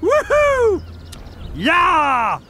Woohoo! Yeah!